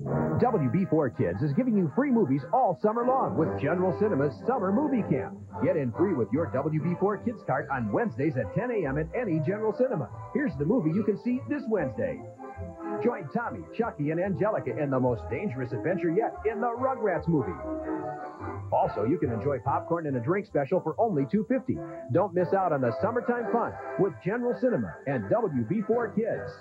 WB4 Kids is giving you free movies all summer long with General Cinema's Summer Movie Camp. Get in free with your WB4 Kids card on Wednesdays at 10 a.m. at any General Cinema. Here's the movie you can see this Wednesday. Join Tommy, Chucky, and Angelica in the most dangerous adventure yet in the Rugrats movie. Also, you can enjoy popcorn and a drink special for only $2.50. Don't miss out on the summertime fun with General Cinema and WB4 Kids.